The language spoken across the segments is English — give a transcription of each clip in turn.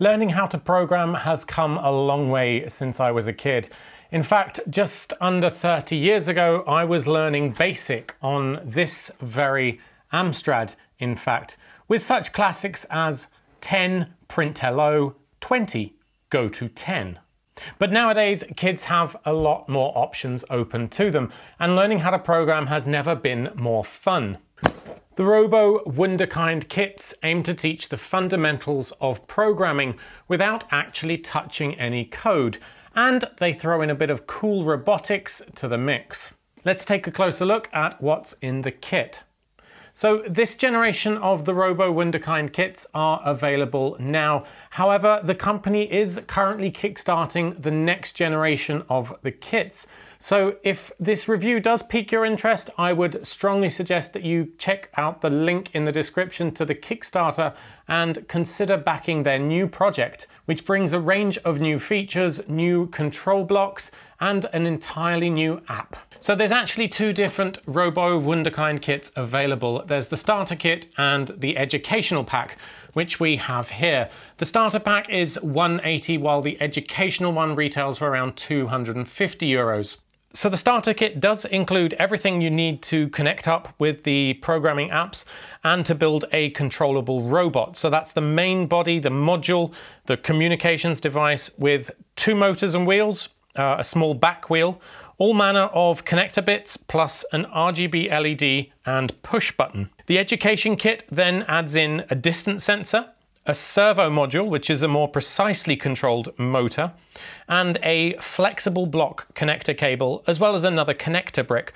Learning how to program has come a long way since I was a kid. In fact, just under 30 years ago, I was learning BASIC on this very Amstrad, in fact, with such classics as 10, print hello, 20, go to 10. But nowadays, kids have a lot more options open to them, and learning how to program has never been more fun. The Robo Wunderkind kits aim to teach the fundamentals of programming without actually touching any code, and they throw in a bit of cool robotics to the mix. Let's take a closer look at what's in the kit. So this generation of the Robo Wunderkind kits are available now. However, the company is currently kickstarting the next generation of the kits. So if this review does pique your interest, I would strongly suggest that you check out the link in the description to the Kickstarter and consider backing their new project, which brings a range of new features, new control blocks, and an entirely new app. So there's actually two different Robo Wunderkind kits available. There's the starter kit and the educational pack, which we have here. The starter pack is 180 while the educational one retails for around 250 euros. So the starter kit does include everything you need to connect up with the programming apps and to build a controllable robot. So that's the main body, the module, the communications device with two motors and wheels, uh, a small back wheel, all manner of connector bits, plus an RGB LED and push button. The education kit then adds in a distance sensor, a servo module, which is a more precisely controlled motor, and a flexible block connector cable, as well as another connector brick.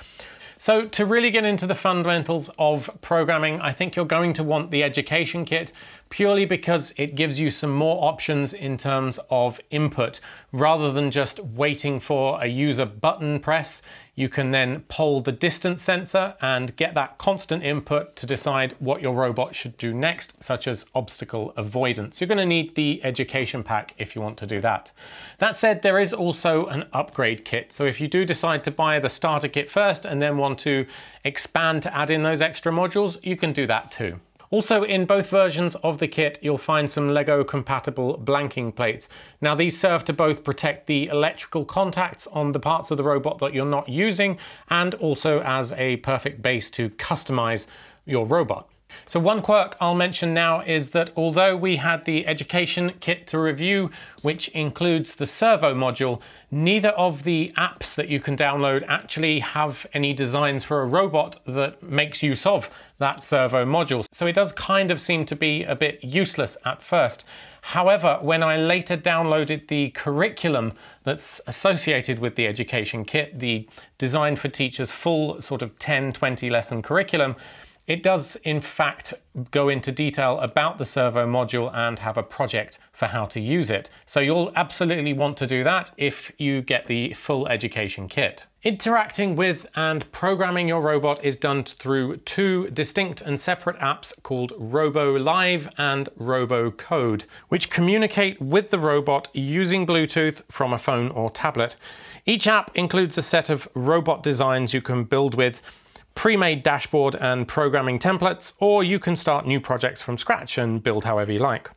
So to really get into the fundamentals of programming, I think you're going to want the education kit purely because it gives you some more options in terms of input. Rather than just waiting for a user button press, you can then poll the distance sensor and get that constant input to decide what your robot should do next, such as obstacle avoidance. You're gonna need the education pack if you want to do that. That said, there is also an upgrade kit. So if you do decide to buy the starter kit first and then want to expand to add in those extra modules, you can do that too. Also in both versions of the kit you'll find some LEGO compatible blanking plates. Now these serve to both protect the electrical contacts on the parts of the robot that you're not using and also as a perfect base to customize your robot. So one quirk I'll mention now is that although we had the education kit to review, which includes the servo module, neither of the apps that you can download actually have any designs for a robot that makes use of that servo module. So it does kind of seem to be a bit useless at first. However, when I later downloaded the curriculum that's associated with the education kit, the Design for Teachers full sort of 10, 20 lesson curriculum, it does in fact go into detail about the servo module and have a project for how to use it. So you'll absolutely want to do that if you get the full education kit. Interacting with and programming your robot is done through two distinct and separate apps called Robo Live and Robo Code, which communicate with the robot using Bluetooth from a phone or tablet. Each app includes a set of robot designs you can build with pre-made dashboard and programming templates, or you can start new projects from scratch and build however you like.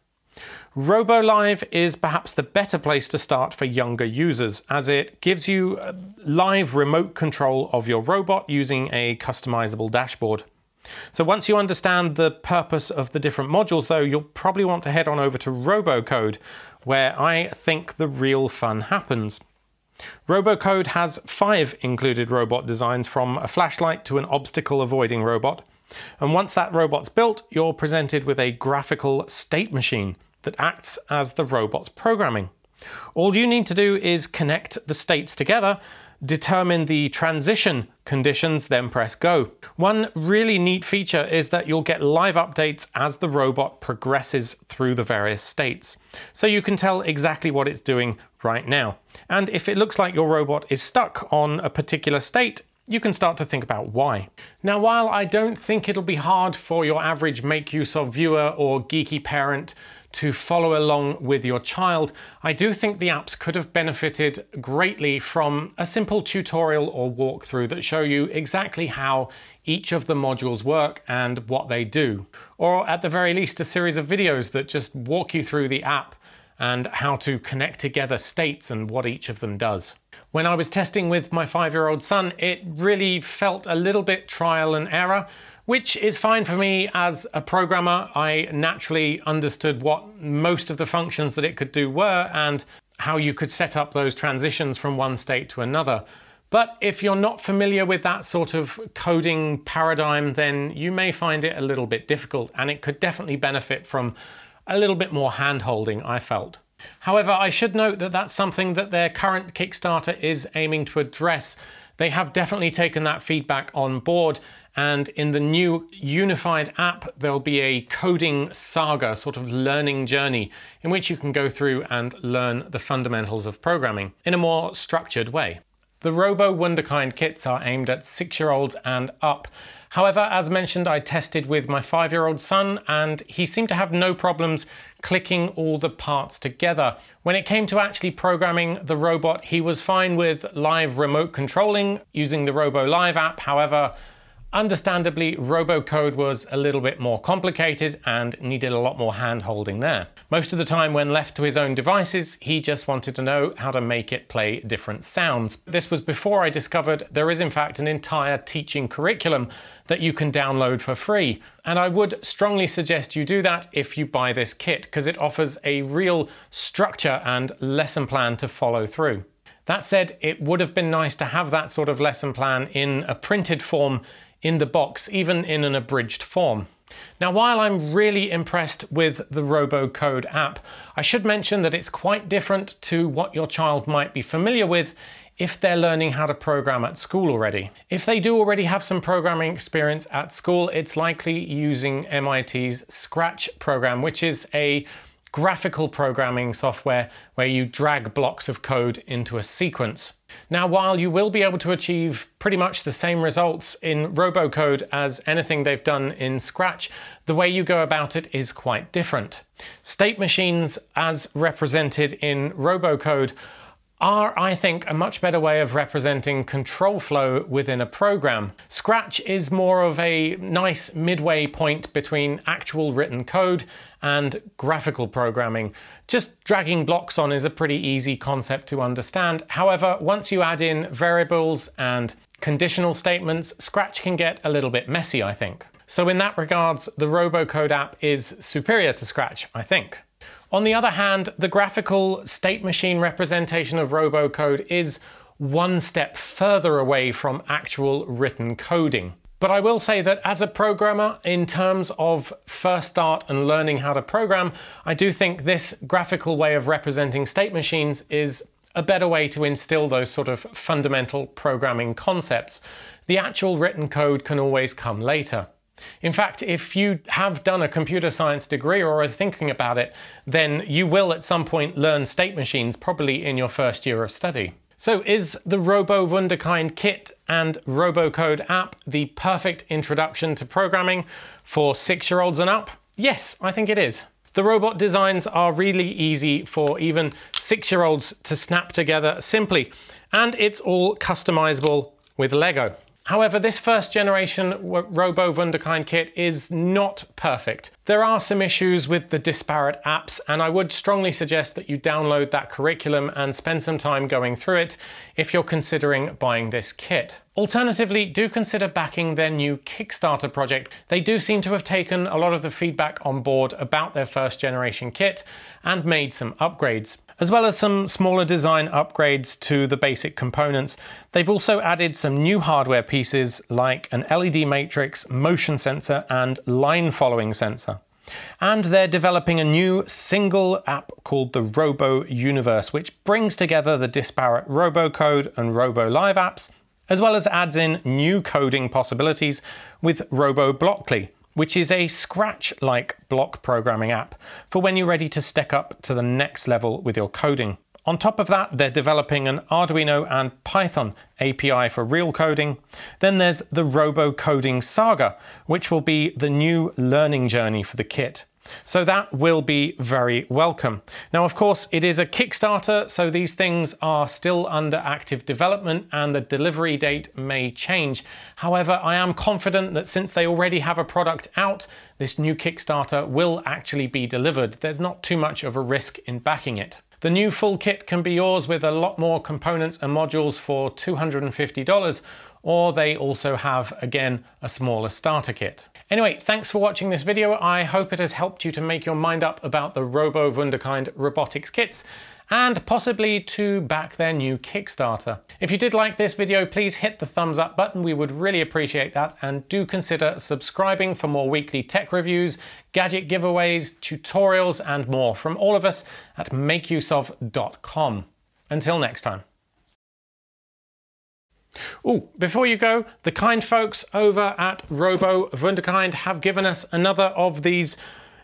RoboLive is perhaps the better place to start for younger users as it gives you uh, live remote control of your robot using a customizable dashboard. So once you understand the purpose of the different modules though, you'll probably want to head on over to RoboCode where I think the real fun happens. Robocode has five included robot designs from a flashlight to an obstacle avoiding robot. And once that robot's built, you're presented with a graphical state machine that acts as the robot's programming. All you need to do is connect the states together, determine the transition conditions, then press go. One really neat feature is that you'll get live updates as the robot progresses through the various states. So you can tell exactly what it's doing right now. And if it looks like your robot is stuck on a particular state, you can start to think about why. Now, while I don't think it'll be hard for your average MakeUseOf viewer or geeky parent to follow along with your child, I do think the apps could have benefited greatly from a simple tutorial or walkthrough that show you exactly how each of the modules work and what they do. Or at the very least, a series of videos that just walk you through the app and how to connect together states and what each of them does. When I was testing with my five-year-old son, it really felt a little bit trial and error, which is fine for me as a programmer. I naturally understood what most of the functions that it could do were and how you could set up those transitions from one state to another. But if you're not familiar with that sort of coding paradigm, then you may find it a little bit difficult and it could definitely benefit from a little bit more hand-holding, I felt. However, I should note that that's something that their current Kickstarter is aiming to address. They have definitely taken that feedback on board and in the new unified app, there'll be a coding saga, sort of learning journey, in which you can go through and learn the fundamentals of programming in a more structured way. The Robo Wunderkind kits are aimed at six-year-olds and up. However, as mentioned, I tested with my five-year-old son and he seemed to have no problems clicking all the parts together. When it came to actually programming the robot, he was fine with live remote controlling using the Robo Live app. However, Understandably, robocode was a little bit more complicated and needed a lot more hand holding there. Most of the time when left to his own devices, he just wanted to know how to make it play different sounds. This was before I discovered there is in fact an entire teaching curriculum that you can download for free. And I would strongly suggest you do that if you buy this kit, because it offers a real structure and lesson plan to follow through. That said, it would have been nice to have that sort of lesson plan in a printed form in the box, even in an abridged form. Now, while I'm really impressed with the RoboCode app, I should mention that it's quite different to what your child might be familiar with if they're learning how to program at school already. If they do already have some programming experience at school, it's likely using MIT's Scratch program, which is a graphical programming software where you drag blocks of code into a sequence. Now, while you will be able to achieve pretty much the same results in RoboCode as anything they've done in Scratch, the way you go about it is quite different. State machines, as represented in RoboCode, are, I think, a much better way of representing control flow within a program. Scratch is more of a nice midway point between actual written code and graphical programming. Just dragging blocks on is a pretty easy concept to understand. However, once you add in variables and conditional statements, Scratch can get a little bit messy, I think. So in that regards, the RoboCode app is superior to Scratch, I think. On the other hand, the graphical state machine representation of robocode is one step further away from actual written coding. But I will say that as a programmer, in terms of first start and learning how to program, I do think this graphical way of representing state machines is a better way to instill those sort of fundamental programming concepts. The actual written code can always come later. In fact, if you have done a computer science degree or are thinking about it, then you will at some point learn state machines, probably in your first year of study. So is the Robo Wunderkind kit and RoboCode app the perfect introduction to programming for six-year-olds and up? Yes, I think it is. The robot designs are really easy for even six-year-olds to snap together simply, and it's all customizable with Lego. However, this first generation Robo Wunderkind kit is not perfect. There are some issues with the disparate apps, and I would strongly suggest that you download that curriculum and spend some time going through it if you're considering buying this kit. Alternatively, do consider backing their new Kickstarter project. They do seem to have taken a lot of the feedback on board about their first generation kit and made some upgrades as well as some smaller design upgrades to the basic components. They've also added some new hardware pieces like an LED matrix, motion sensor, and line following sensor. And they're developing a new single app called the Robo Universe, which brings together the disparate RoboCode and Robo Live apps, as well as adds in new coding possibilities with Robo Blockly, which is a Scratch-like block programming app for when you're ready to step up to the next level with your coding. On top of that, they're developing an Arduino and Python API for real coding. Then there's the Robo Coding Saga, which will be the new learning journey for the kit. So that will be very welcome. Now, of course, it is a Kickstarter, so these things are still under active development and the delivery date may change. However, I am confident that since they already have a product out, this new Kickstarter will actually be delivered. There's not too much of a risk in backing it. The new full kit can be yours with a lot more components and modules for $250, or they also have, again, a smaller starter kit. Anyway, thanks for watching this video. I hope it has helped you to make your mind up about the Robo Wunderkind robotics kits and possibly to back their new Kickstarter. If you did like this video, please hit the thumbs up button. We would really appreciate that. And do consider subscribing for more weekly tech reviews, gadget giveaways, tutorials, and more from all of us at makeuseof.com. Until next time. Oh, before you go, the kind folks over at Robo Wunderkind have given us another of these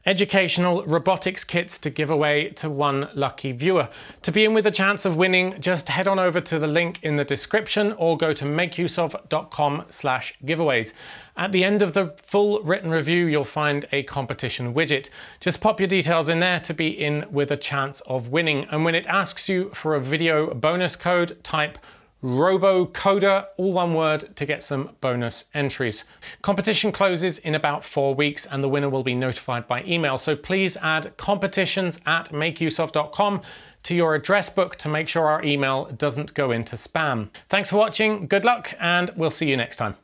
educational robotics kits to give away to one lucky viewer. To be in with a chance of winning, just head on over to the link in the description or go to makeuseof.com slash giveaways. At the end of the full written review, you'll find a competition widget. Just pop your details in there to be in with a chance of winning. And when it asks you for a video bonus code, type RoboCoder, all one word, to get some bonus entries. Competition closes in about four weeks and the winner will be notified by email. So please add competitions at makeuseof.com to your address book to make sure our email doesn't go into spam. Thanks for watching, good luck, and we'll see you next time.